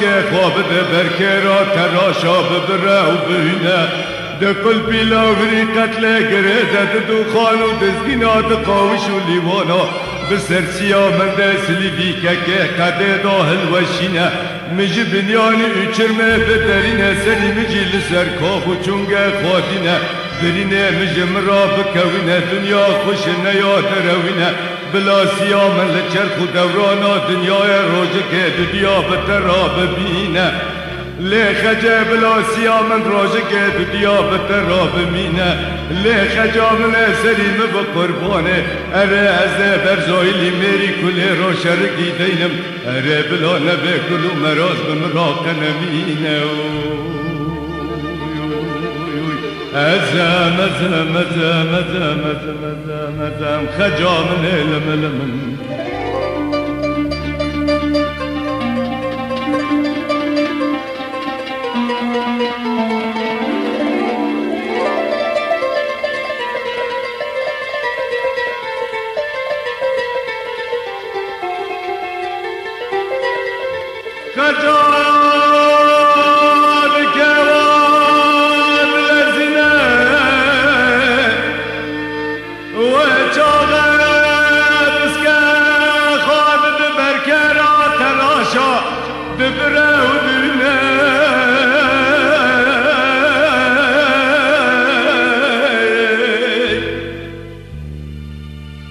که خواب ده برکه را تراشا ببره و بینه ده کل پیلاوری قتل گره ده دو خانو دزگینات قاوش و لیوانا. بسر سیا من ده سلیوی که که قده داهل وشینه. مجی بنیانی اچرمه بدرینه سری مجی لسر کافو چونگه خوادینه برینه مجی مرا بکوینه دنیا خوش نیاد روینه. بلاسیام من لچرخ و دورانا دنیای روژه که دیا بتر را ببینه لخجه بلاسیا من روژه که دیا بتر را ببینه لخجا من سریم به قربانه. اره از برزایلی میری کل را شرکی دینم. اره بلا نبه کلو مراز به او أزام أزام أزام أزام أزام أزام أزام خجا من إلم لمن خجا دبرة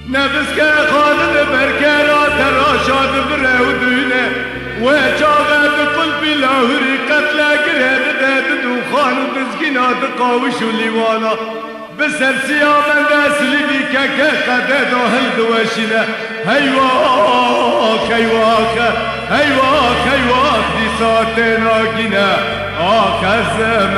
نفسك خالد بركرا تراشا دبرة ودرنا وجاغت قلبي لاهري قتلى قرهد داد دوخان وتسكينات قاوش وليوانا بسرسيا من داسلي بك كقدد هل وشنا هيواك هيواك هيواك هيواك دي ساتنا جنا آك أزم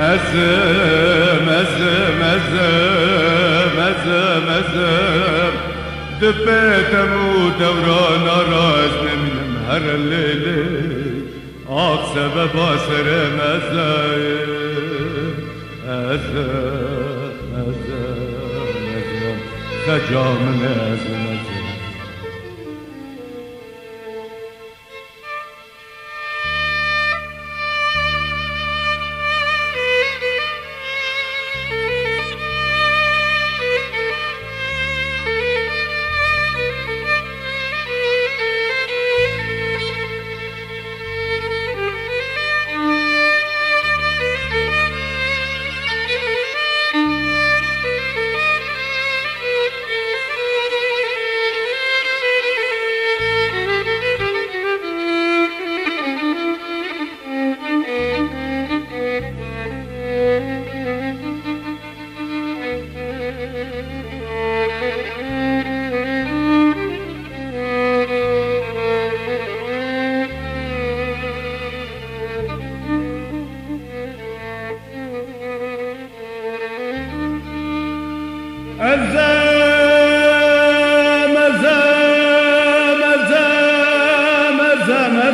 مزم أزم مزم أزم مزم دبيت أموت ورا نار أزم من هر الليل sebep aserem ezer Ezer, ezer, ezer Secamın ezer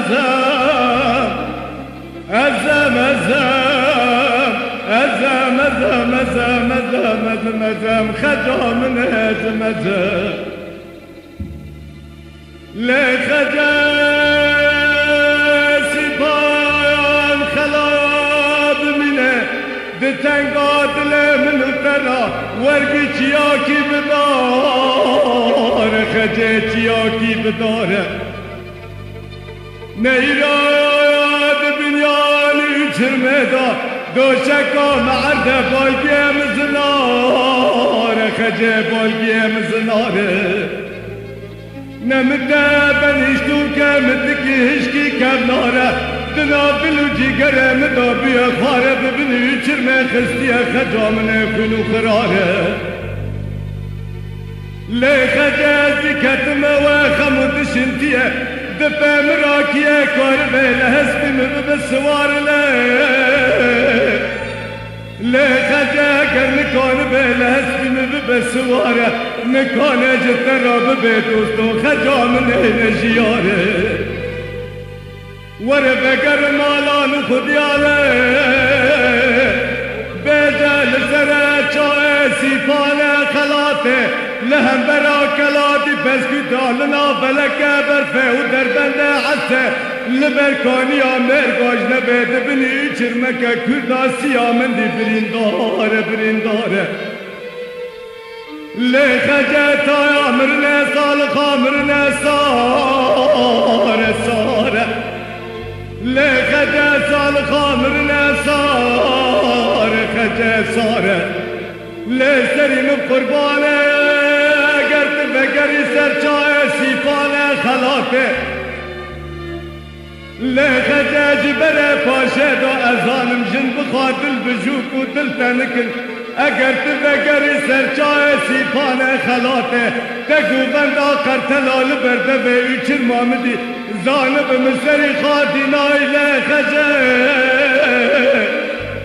أزام أزام أزام أزام أزام أزام أزام أزام خجا من سبان خلاب منه دتنگا دل من ترا ورگی چیاکی بدار خجه چیاکی بداره. نیراد بنیانی چرمدا دوشکا مرد بایگی مزنار خجه بایگی مزنار نمیده بنیش تو که مدکی هشکی کم ناره دنا بلو جیگره مدا بیا خاره ببینی چرمه خستی خجام نفنو خراره لی خجه زی کتمه و خمود شنتیه. دپه مراکیه کار به لحظه مرو به سوار له له خدا کر نکان به لحظه مرو به سوار نکانه جت راب به دوستو خجام نه نجیاره ور بگر مالان خودیاره به خجل سر چای سیپان خلاته لهم برا کلاتی پس کتالنا فلکه برفه و در بند عسه لبرکانی آمر گاج نبید بنی چرمکه کردا سیامن دی برینداره برینداره لخجه تا امرنه سال خامرنه ساره ساره لخجه سال خامرنه ساره ساره لسریم قربانه اگر تفکری سرچای سیپانه خلاته. لخجه جبره پاشه دا ازانم جن بخواد دل بجوک و دل تنکن. اگر تفکری سرچای سیپانه خلاته تگو بندا قرتلال برده به ایچر مامدی. زانب مسری خادی نایله خجه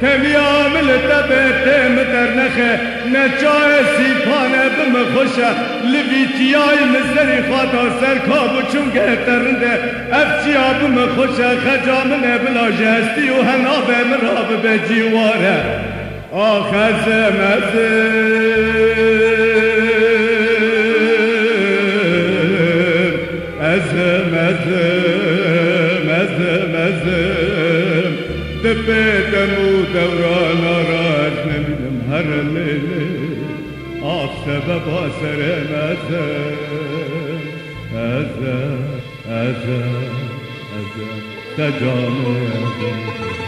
تمیامل تبه تم در نخه نچای سیپانه بم خوشه لویتیای مزری خاطا سر کابو چونگه ترنده افچیا بم خوشه خجامنه بلا جستی و هنا به مراب به جیواره آخه ازم سبب آسر ازم ازم ازم ازم سجام ازم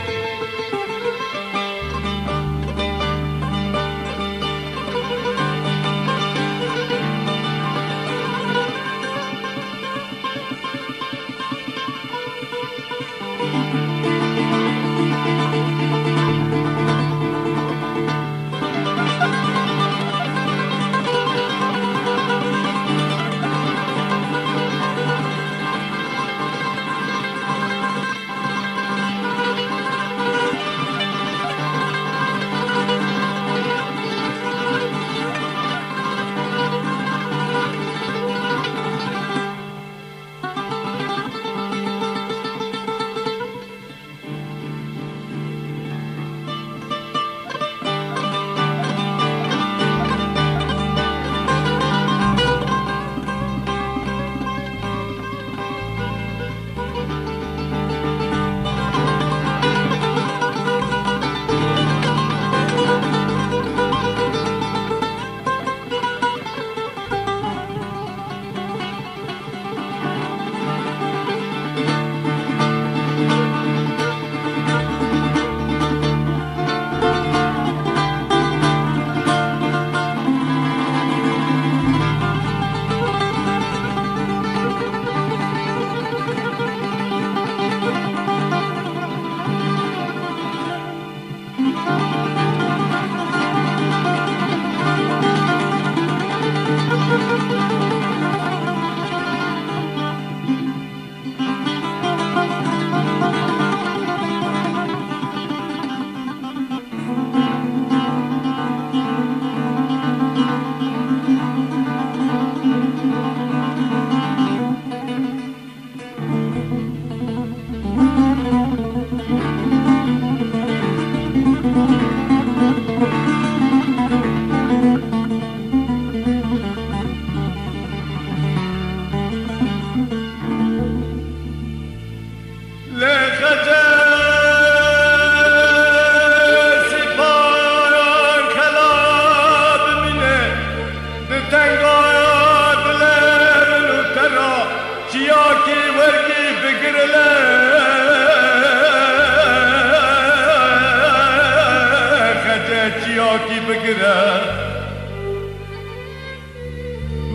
چیاکی بگیره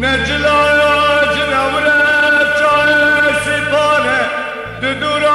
نجلا جنوره چای سیپانه دورا منو